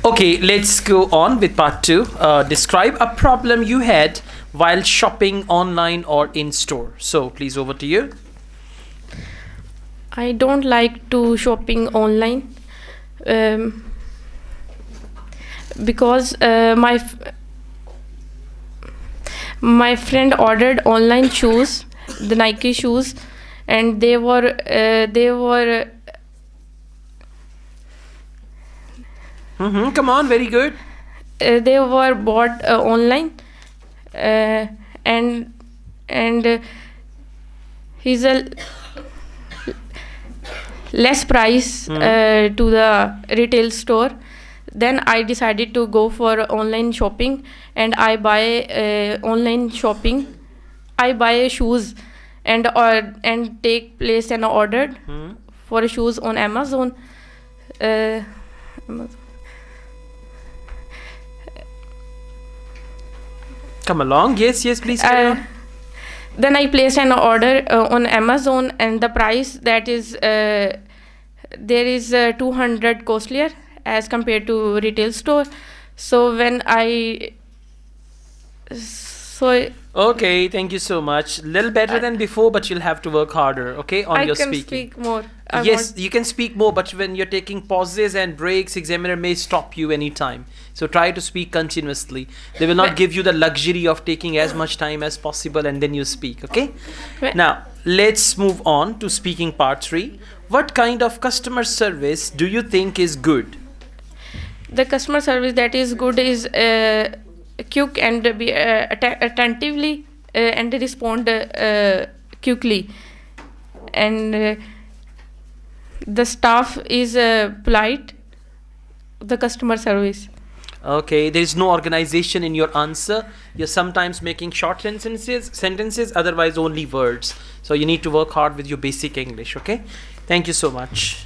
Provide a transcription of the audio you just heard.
Okay, let's go on with part two. Uh, describe a problem you had while shopping online or in store. So, please over to you. I don't like to shopping online um, because uh, my my friend ordered online shoes, the Nike shoes, and they were uh, they were hmm Come on, very good. uh, they were bought uh, online uh, and and uh, he's a less price uh, to the retail store then i decided to go for online shopping and i buy uh, online shopping i buy shoes and or and take place and ordered Hmm. for shoes on amazon uh, Amazon. Come along. Yes, yes, please Uh, then I placed an order uh, on Amazon, and the price that is uh, there is uh, 200 costlier as compared to retail store. So when I so Okay, thank you so much. Little better than before, but you'll have to work harder. Okay, on I your can speaking. speak more. I yes, want- you can speak more, but when you're taking pauses and breaks, examiner may stop you anytime. So try to speak continuously. They will not give you the luxury of taking as much time as possible and then you speak, okay? Now, let's move on to speaking part 3. What kind of customer service do you think is good? the customer service that is good is uh, quick and be uh, atta- attentively uh, and respond uh, quickly and the staff is polite the customer service Okay, there is no organization in your answer. You're sometimes making short sentences, sentences, otherwise only words. So you need to work hard with your basic English, okay? Thank you so much.